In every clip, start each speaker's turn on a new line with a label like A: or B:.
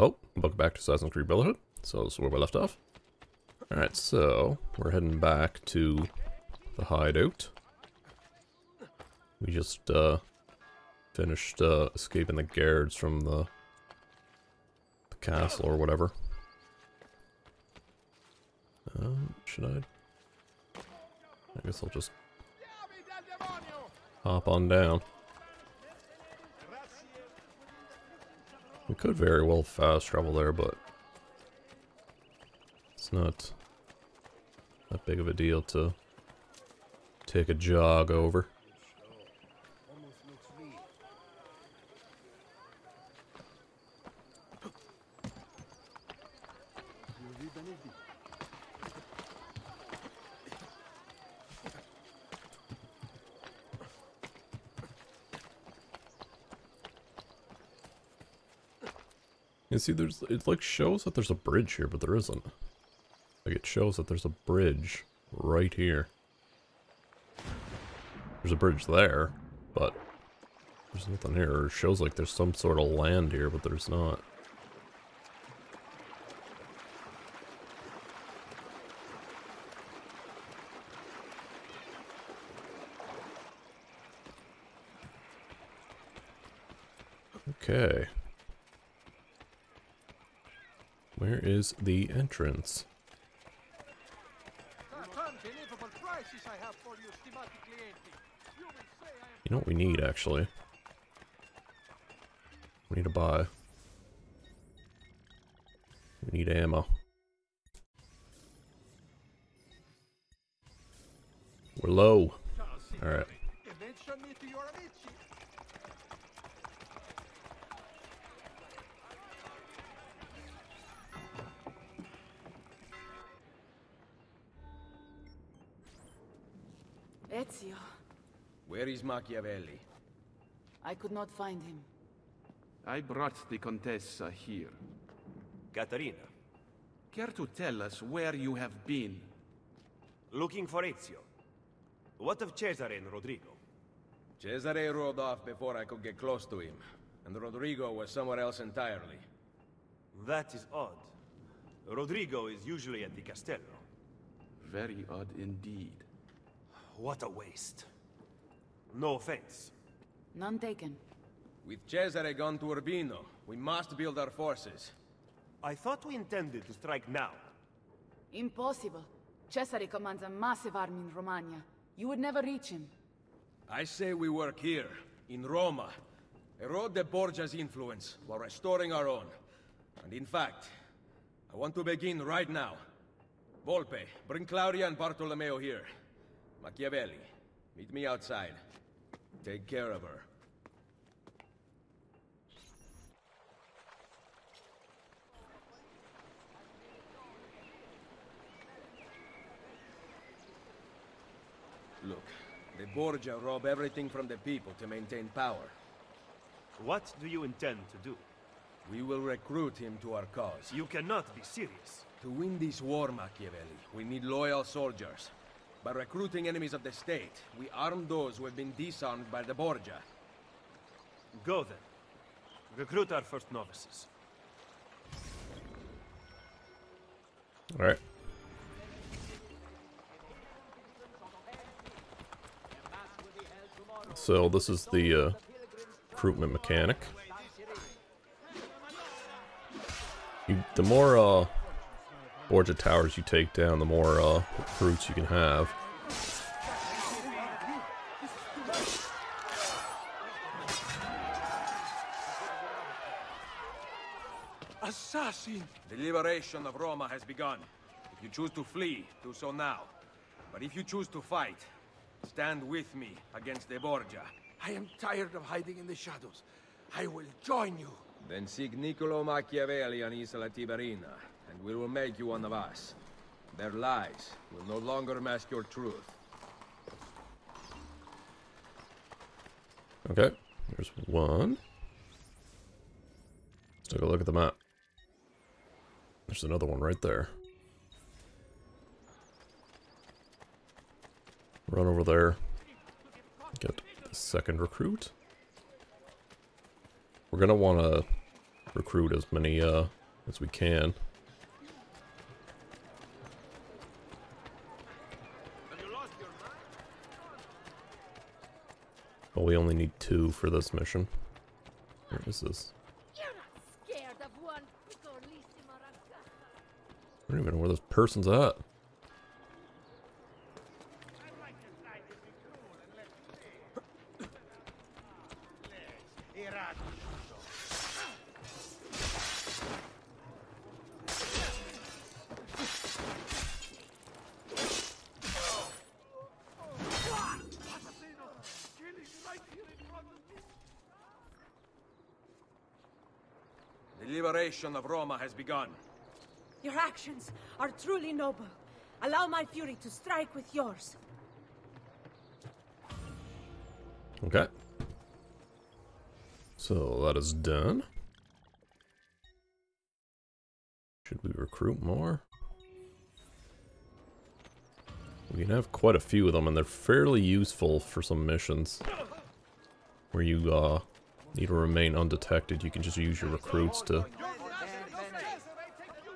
A: Oh, welcome back to Assassin's Creed Brotherhood. So this is where we left off. Alright, so we're heading back to the hideout. We just uh, finished uh, escaping the guards from the, the castle or whatever. Um, should I? I guess I'll just hop on down. We could very well fast travel there, but it's not that big of a deal to take a jog over. See, there's it like shows that there's a bridge here, but there isn't. Like it shows that there's a bridge right here. There's a bridge there, but there's nothing here. It shows like there's some sort of land here, but there's not. Okay. Where is the entrance? You know what we need, actually? We need to buy. We need ammo. We're low. Alright.
B: Where is Machiavelli?
C: I could not find him.
D: I brought the Contessa here.
E: Caterina,
D: Care to tell us where you have been?
E: looking for Ezio. What of Cesare and Rodrigo?
B: Cesare rode off before I could get close to him, and Rodrigo was somewhere else entirely.
E: That is odd. Rodrigo is usually at the Castello.
D: Very odd indeed.
E: What a waste. No offense.
C: None taken.
B: With Cesare gone to Urbino, we must build our forces.
E: I thought we intended to strike now.
C: Impossible. Cesare commands a massive army in Romagna. You would never reach him.
B: I say we work here, in Roma. Erode the Borgia's influence, while restoring our own. And in fact, I want to begin right now. Volpe, bring Claudia and Bartolomeo here. Machiavelli, meet me outside. Take care of her. Look, the Borgia rob everything from the people to maintain power.
E: What do you intend to do?
B: We will recruit him to our cause.
E: You cannot be serious.
B: To win this war, Machiavelli, we need loyal soldiers. By recruiting enemies of the state, we arm those who have been disarmed by the Borgia.
E: Go then. Recruit our first novices.
A: Alright. So this is the uh, recruitment mechanic. You, the more uh, Borgia towers you take down, the more uh, recruits you can have.
B: The liberation of Roma has begun. If you choose to flee, do so now. But if you choose to fight, stand with me against the Borgia.
F: I am tired of hiding in the shadows. I will join you.
B: Then seek Niccolo Machiavelli on Isola Tiberina, and we will make you one of us. Their lies will no longer mask your truth.
A: Okay, there's one. Let's take a look at the map. There's another one right there. Run over there. Get the second recruit. We're gonna want to recruit as many uh, as we can. But we only need two for this mission. Where is this?
G: You're not scared of one piccolissima ragazza.
A: I don't even where this person's at.
B: The liberation of Roma has begun.
H: Your actions are truly noble. Allow my fury to strike with yours.
A: Okay. So that is done. Should we recruit more? We can have quite a few of them, and they're fairly useful for some missions. Where you, uh, need to remain undetected. You can just use your recruits to,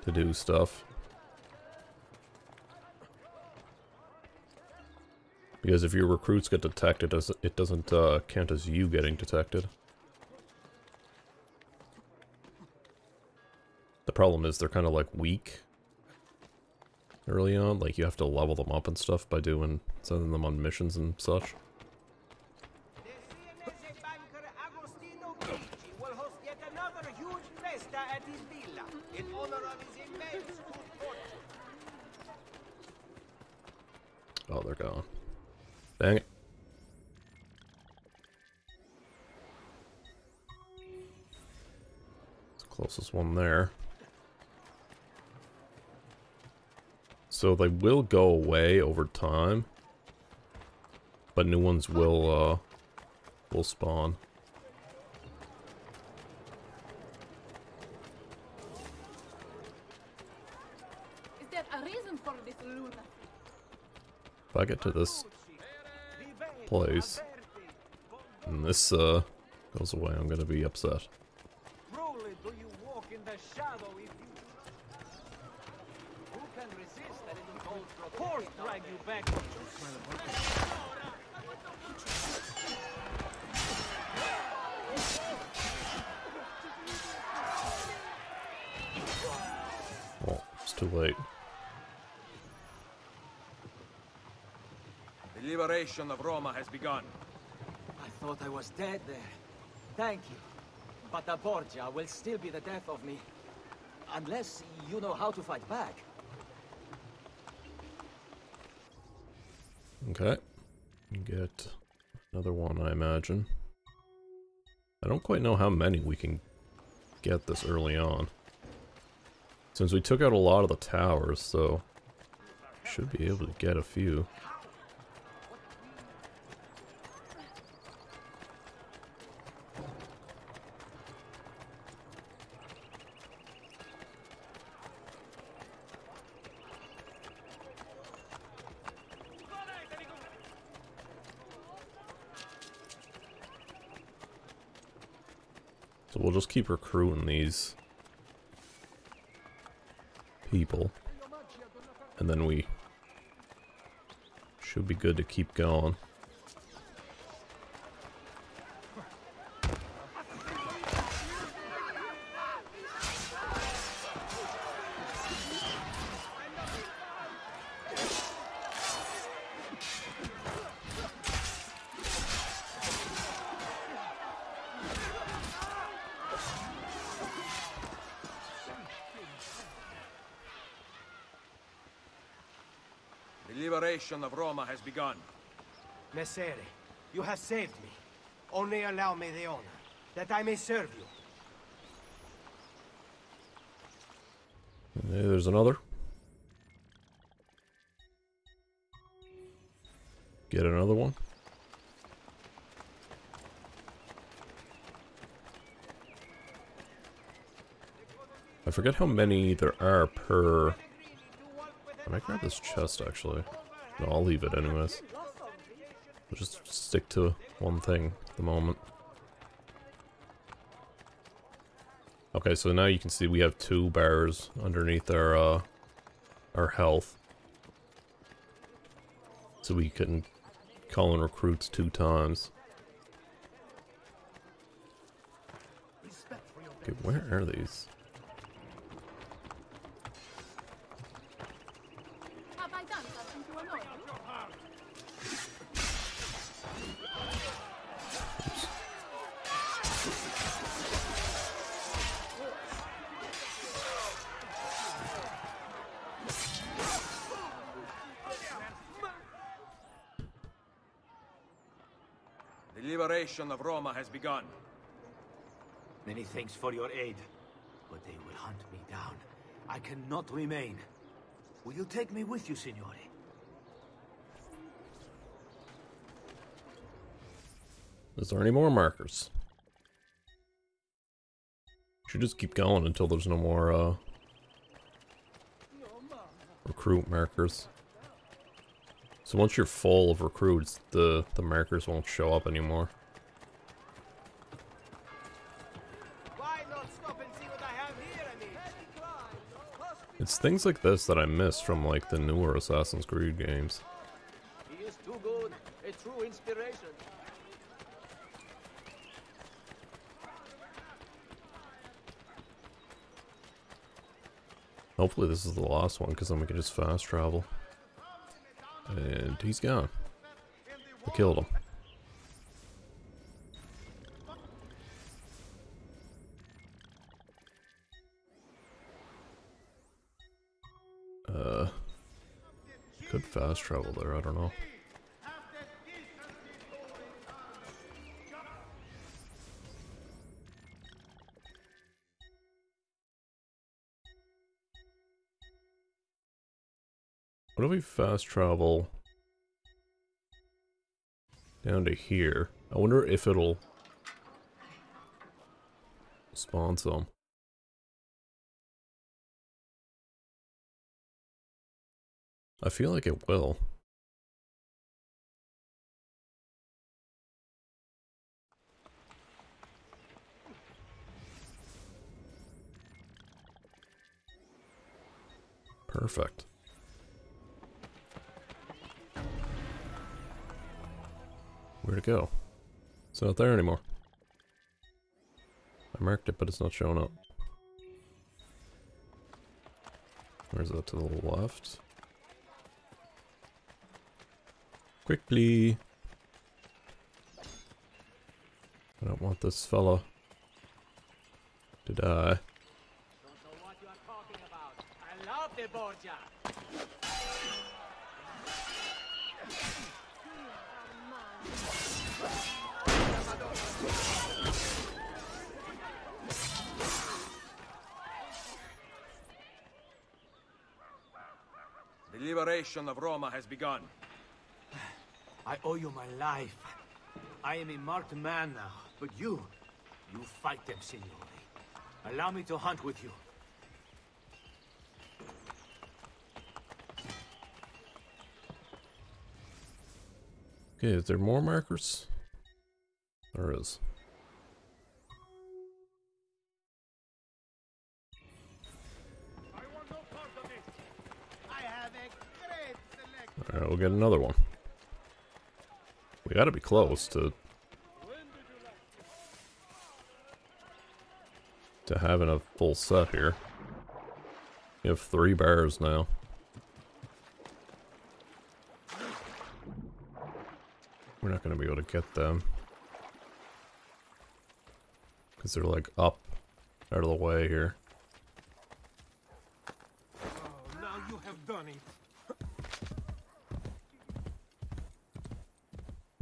A: to do stuff. Because if your recruits get detected, it doesn't uh, count as you getting detected. The problem is they're kind of like weak early on. Like you have to level them up and stuff by doing sending them on missions and such.
I: The Sienese banker Agostino Chigi will host yet another huge festa at his villa in honor of his immense good fortune.
A: Oh, they're gone. Dang it. It's the closest one there. So they will go away over time. But new ones will, uh, will spawn.
C: Is there a reason for this lunacy?
A: If I get to this place, and this, uh, goes away, I'm gonna be upset.
B: Liberation of Roma has begun.
I: I thought I was dead there. Thank you. But the Borgia will still be the death of me. Unless you know how to fight back.
A: Okay. Get another one, I imagine. I don't quite know how many we can get this early on. Since we took out a lot of the towers, so... Should be able to get a few. Keep recruiting these people. And then we should be good to keep going.
B: The liberation of Roma has begun.
I: Messere, you have saved me. Only allow me the honor, that I may serve you.
A: Hey, there's another. Get another one. I forget how many there are per... I might grab this chest, actually. No, I'll leave it anyways. We'll just stick to one thing at the moment. Okay, so now you can see we have two bars underneath our, uh, our health. So we can call in recruits two times. Okay, where are these?
B: The liberation of Roma has begun.
I: Many thanks for your aid, but they will hunt me down. I cannot remain. Will you take me with you, signore?
A: Is there any more markers? Should just keep going until there's no more, uh... Recruit markers. So once you're full of recruits, the, the markers won't show up anymore.
I: Why not stop and see what I have here, amici?
A: It's things like this that I miss from, like, the newer Assassin's Creed games.
I: He is too good, a true inspiration.
A: Hopefully this is the last one, because then we can just fast travel. And he's gone. I killed him. Uh, could fast travel there, I don't know. What if we fast travel down to here? I wonder if it'll spawn some. I feel like it will. Perfect. Where'd it go? It's not there anymore. I marked it, but it's not showing up. Where's that to the left? Quickly! I don't want this fella to die.
I: Don't know what you are talking about. I love the Borgia.
B: The liberation of Roma has begun.
I: I owe you my life. I am a marked man now, but you, you fight them, signore. Allow me to hunt with you.
A: Okay, is there more markers? There is. Alright, we'll get another one. We gotta be close to... To having a full set here. We have three bars now. We're not gonna be able to get them. Because they're like up out of the way here.
I: Oh, now you have done it.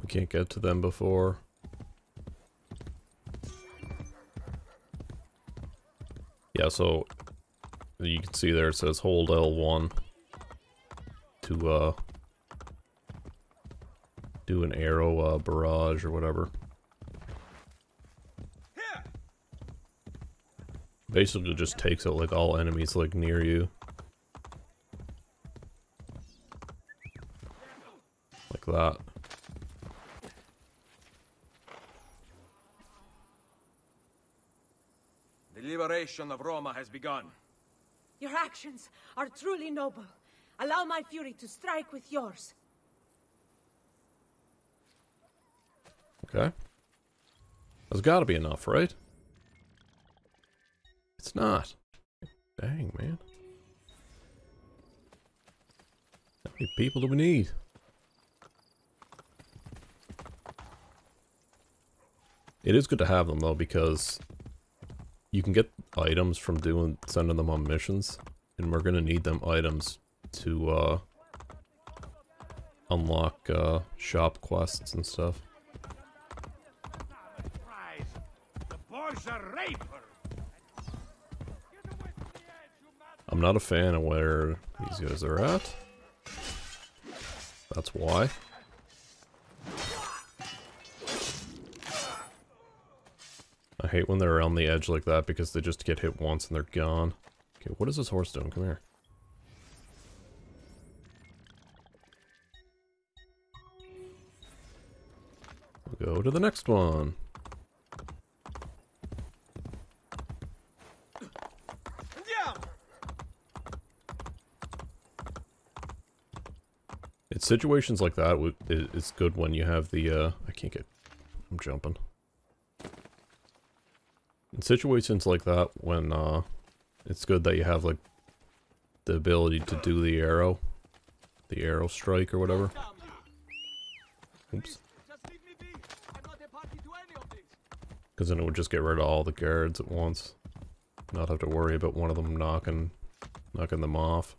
A: We can't get to them before. Yeah, so you can see there it says hold L1 to uh do an arrow uh, barrage or whatever. Basically just takes out like all enemies like near you. Like that.
B: The liberation liberation of Roma has begun.
H: Your actions are truly noble. Allow my fury to strike with yours.
A: Okay. There's gotta be enough, right? It's not. Dang, man. How many people do we need? It is good to have them though because you can get items from doing sending them on missions and we're gonna need them items to uh unlock uh shop quests and stuff.
I: The Borgia raper.
A: I'm not a fan of where these guys are at. That's why. I hate when they're on the edge like that because they just get hit once and they're gone. Okay, what is this horse doing? Come here. We'll go to the next one. It's situations like that. It's good when you have the. Uh, I can't get. I'm jumping. In situations like that, when uh, it's good that you have like the ability to do the arrow, the arrow strike or whatever. Oops. Because then it would just get rid of all the guards at once. Not have to worry about one of them knocking, knocking them off.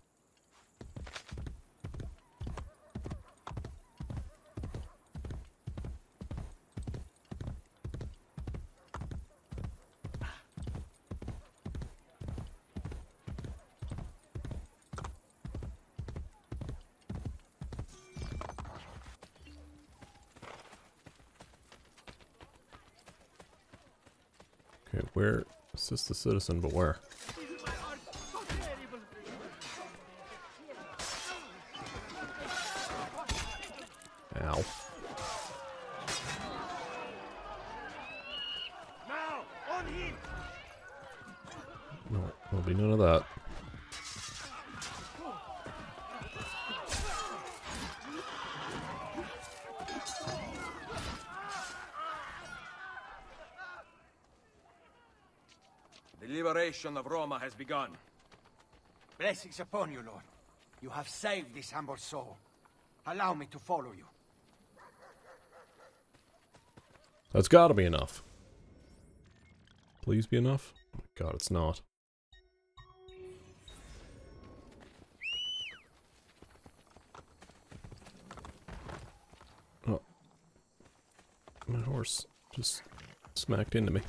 A: Okay, where? Assist the citizen, but where? Ow.
I: Now, on him.
A: No, there'll be none of that.
B: The liberation of Roma has begun.
I: Blessings upon you, Lord. You have saved this humble soul. Allow me to follow you.
A: That's gotta be enough. Please be enough? Oh my god, it's not. Oh. My horse just smacked into me.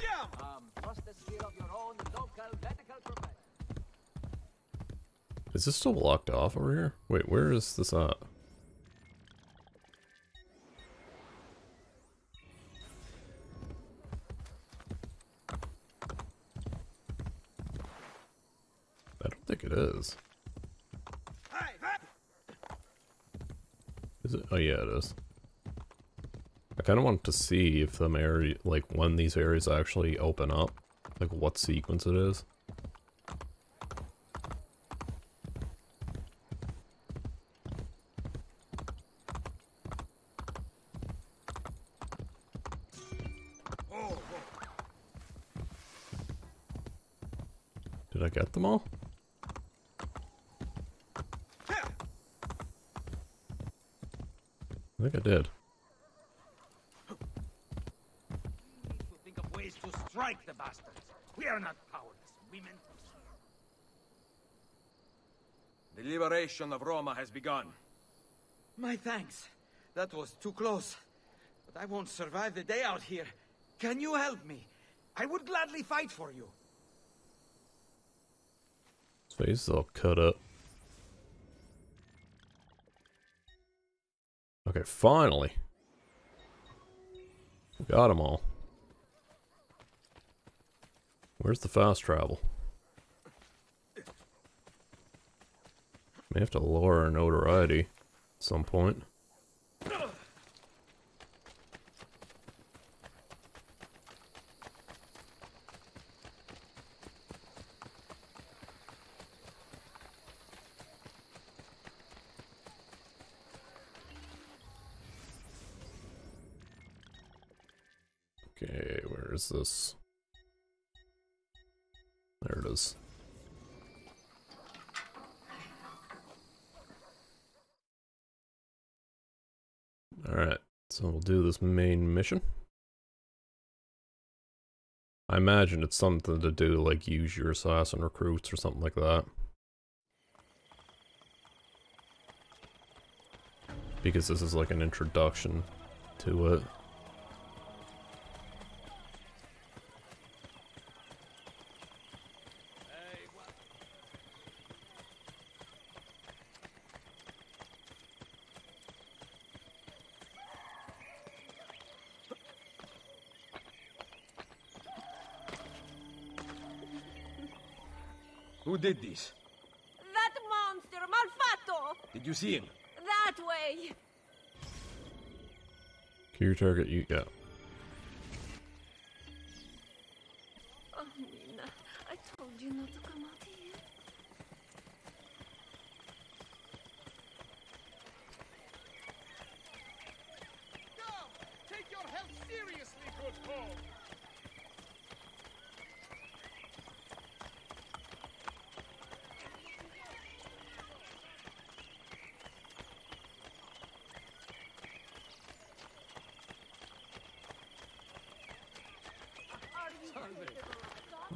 A: Is this still blocked off over here? Wait, where is this at? I don't think it is. Is it? Oh yeah, it is. I kind of want to see if the area, like when these areas actually open up, like what sequence it is. Did I get them all? I think I did.
I: To think of ways to strike the bastards. We are not powerless. Women.
B: The liberation of Roma has begun.
I: My thanks. That was too close. But I won't survive the day out here. Can you help me? I would gladly fight for you.
A: His face is all cut up. Okay, finally. Got them all. Where's the fast travel? May have to lower our notoriety at some point. Okay, where is this? There it is. Alright, so we'll do this main mission. I imagine it's something to do like use your assassin recruits or something like that. Because this is like an introduction to it.
B: Who did this?
H: That monster, Malfatto!
B: Did you see him?
H: That way!
A: Can you target you? Yeah.
G: Oh, Nina, I told you not to come out here.
F: Take your health seriously, good Paul.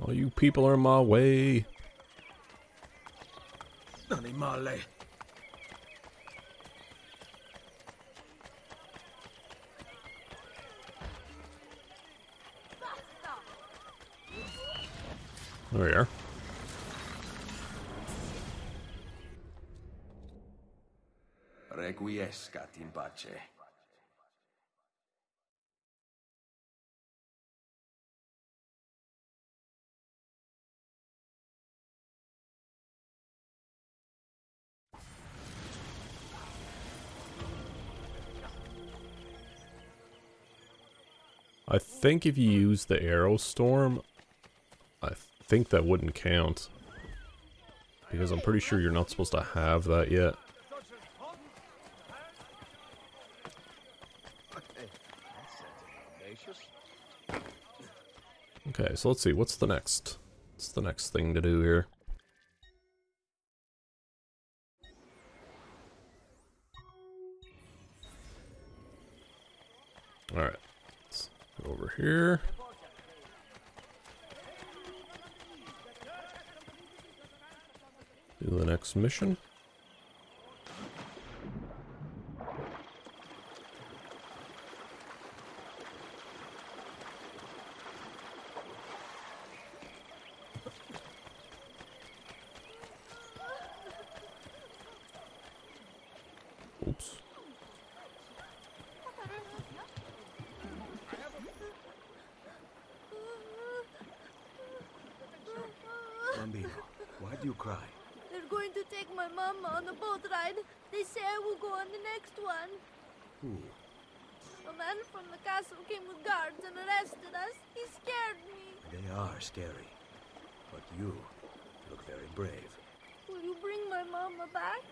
A: All you people are in my way.
B: Animale.
A: There we are.
B: Requiescat in pace.
A: I think if you use the arrow storm, I think that wouldn't count. Because I'm pretty sure you're not supposed to have that yet. Okay, so let's see, what's the next? What's the next thing to do here? Alright, over here. Do the next mission. Oops.
B: Bambino, do you cry?
G: They're going to take my mama on a boat ride. They say I will go on the next one.
B: Who?
G: A man from the castle came with guards and arrested us. He scared me.
B: They are scary. But you look very brave.
G: Will you bring my mama back?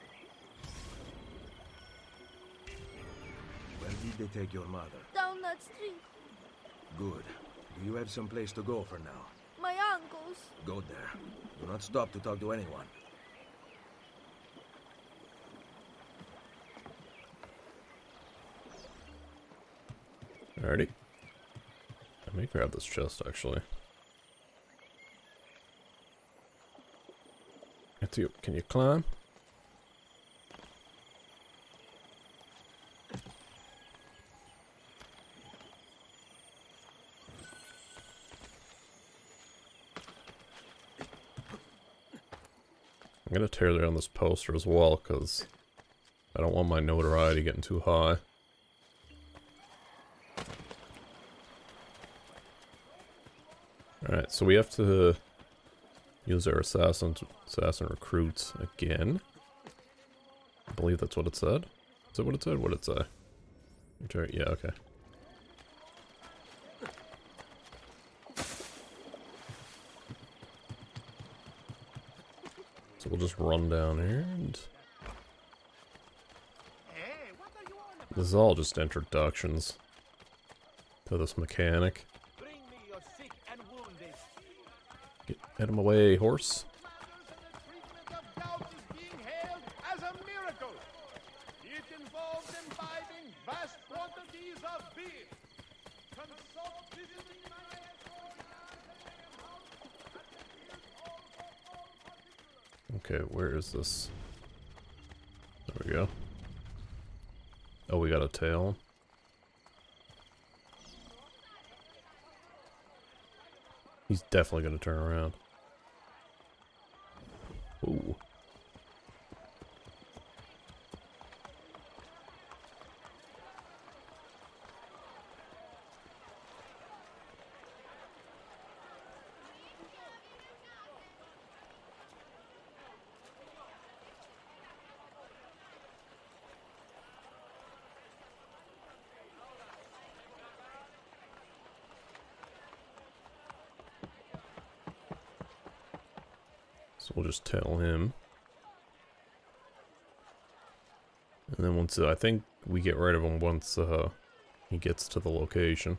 B: Where did they take your mother?
G: Down that street.
B: Good. Do you have some place to go for now?
G: My uncle's.
B: Go there. Do not stop to talk to anyone.
A: Alrighty. Let me grab this chest, actually. Can you climb? I'm gonna tear down this poster as well, because I don't want my notoriety getting too high. Alright, so we have to use our assassin assassin recruits again. I believe that's what it said. Is that what it said? What did it say? Yeah, okay. just run down here and... This is all just introductions to this mechanic. Get out him away, horse. This? There we go. Oh, we got a tail. He's definitely going to turn around. Ooh. We'll just tell him. And then once, uh, I think we get rid of him once uh, he gets to the location.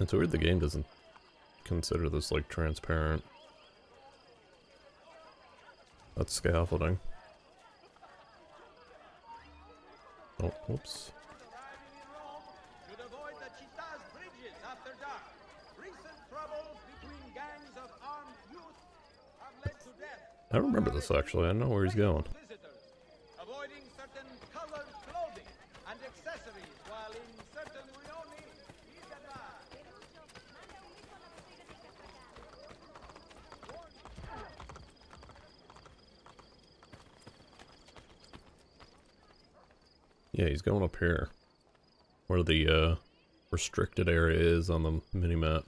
A: It's weird the game doesn't consider this like transparent. That's scaffolding. Oh, whoops.
I: Should avoid the Chita's bridges after dark. Recent troubles between gangs of armed youth have led to death.
A: I remember this actually, I know where he's going. He's going up here. Where the uh, restricted area is on the minimap.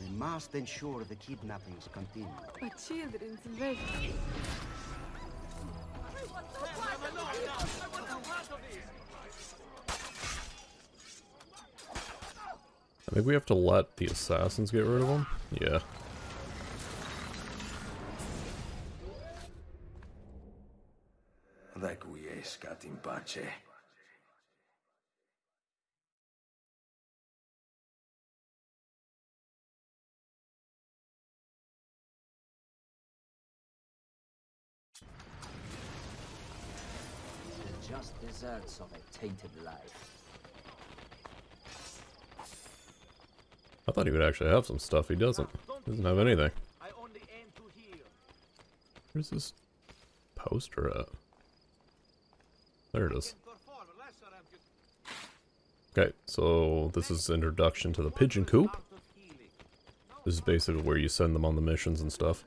J: We must ensure the kidnappings continue.
G: A children's vessel.
A: I think we have to let the assassins get rid of him. Yeah.
B: Requiescat in pace.
A: Thought he would actually have some stuff. He doesn't. Doesn't have anything. Where's this poster at? There it is. Okay, so this is introduction to the pigeon coop. This is basically where you send them on the missions and stuff.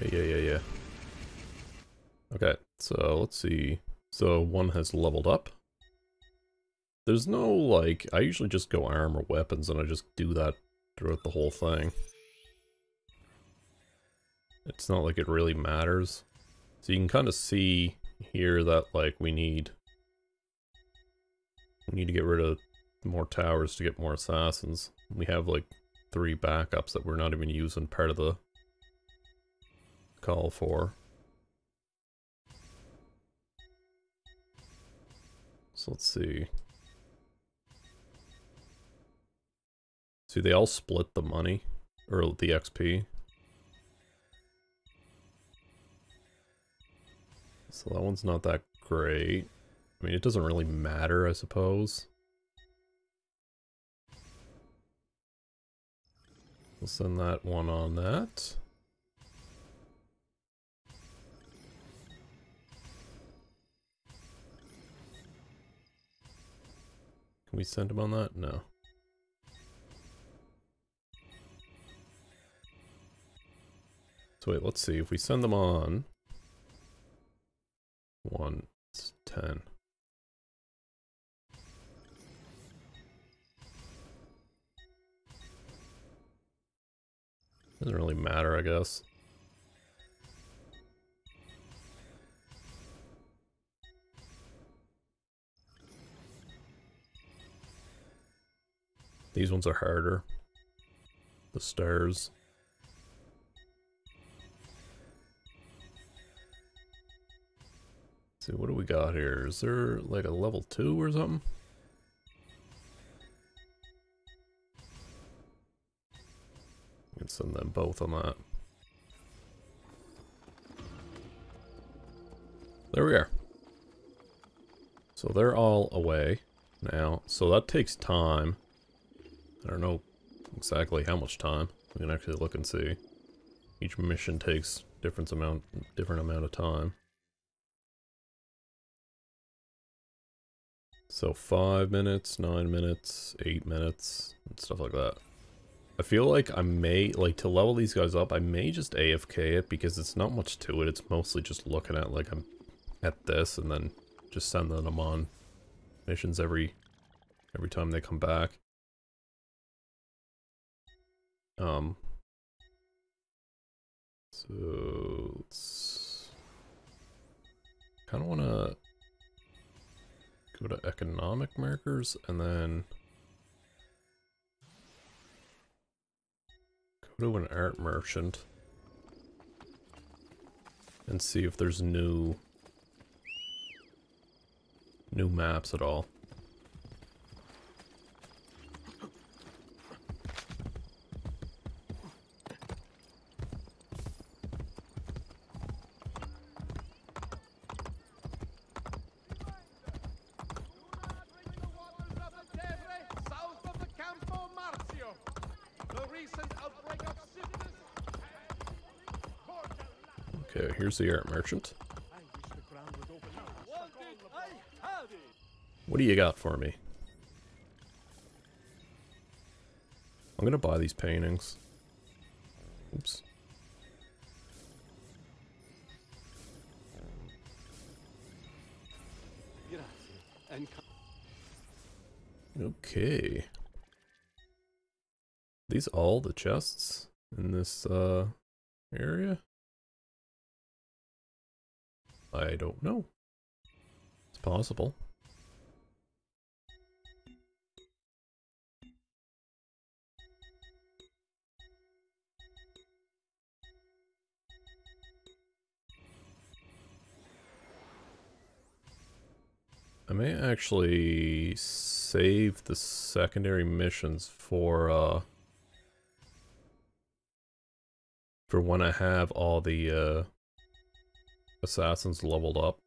A: Yeah, yeah, yeah, yeah. Okay, so let's see. So one has leveled up. There's no, like, I usually just go armor weapons and I just do that throughout the whole thing. It's not like it really matters. So you can kind of see here that, like, we need... We need to get rid of more towers to get more assassins. We have, like, three backups that we're not even using part of the call for. So let's see. See, they all split the money, or the XP. So that one's not that great. I mean, it doesn't really matter, I suppose. We'll send that one on that. Can we send him on that? No. So wait, let's see. If we send them on... One, ten. Doesn't really matter, I guess. These ones are harder. The stars. Let's see, what do we got here? Is there like a level 2 or something? Can send them both on that. There we are. So they're all away now. So that takes time. I don't know exactly how much time. We can actually look and see. Each mission takes different amount different amount of time. So five minutes, nine minutes, eight minutes, and stuff like that. I feel like I may, like to level these guys up, I may just AFK it because it's not much to it. It's mostly just looking at like I'm at this and then just sending them on missions every every time they come back. Um. So let's kind of want to go to economic markers and then go to an art merchant and see if there's new new maps at all.
K: south of the Campo Marzio. The recent outbreak of syphilis
A: Okay, here's the art merchant. What do you got for me? I'm gonna buy these paintings. Oops. Okay. These all the chests in this uh area? I don't know. It's possible. I may actually save the secondary missions for uh for when I have all the uh assassins leveled up.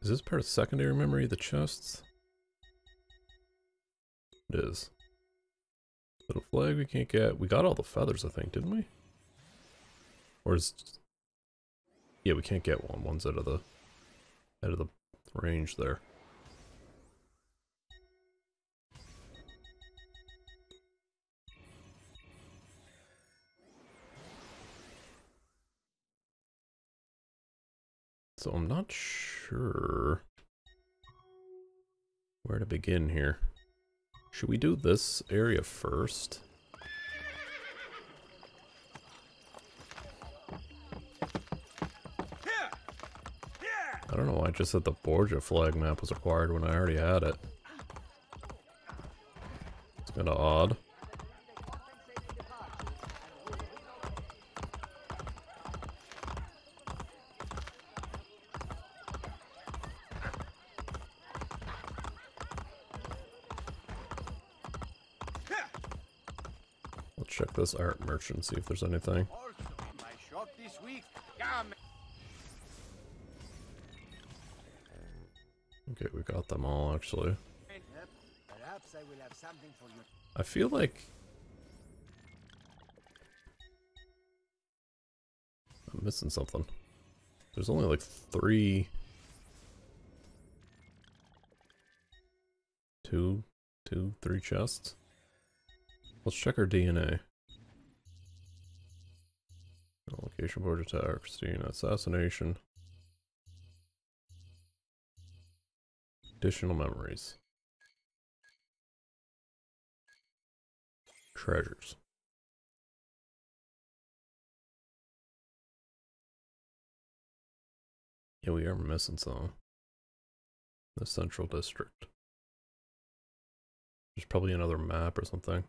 A: Is this part of secondary memory, the chests? It is. Little flag we can't get. We got all the feathers, I think, didn't we? Or is... Yeah, we can't get one. One's out of the... out of the range there. So I'm not sure where to begin here. Should we do this area first? I don't know why I just said the Borgia flag map was required when I already had it. It's kinda odd. Let's check this art merchant, see if there's anything. Okay, we got them all actually.
J: I
A: feel like I'm missing something. There's only like three, two, two, three chests. Let's check our DNA. Location board attack, Cristina, assassination. Additional memories. Treasures. Yeah, we are missing some. The central district. There's probably another map or something.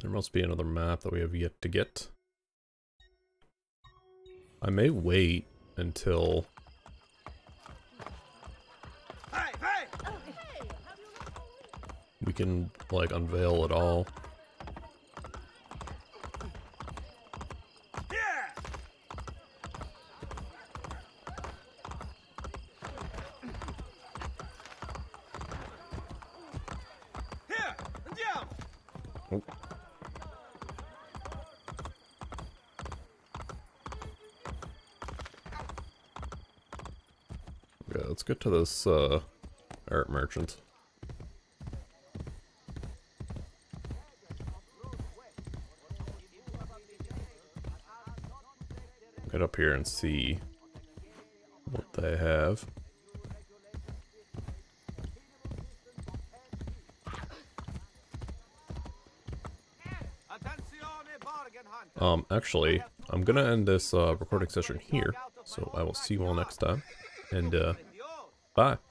A: There must be another map that we have yet to get. I may wait until... We can, like, unveil it all. Let's get to this uh, art merchant. Get up here and see what they have. Um, actually, I'm gonna end this uh, recording session here, so I will see you all next time, and uh, bye.